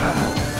Ah!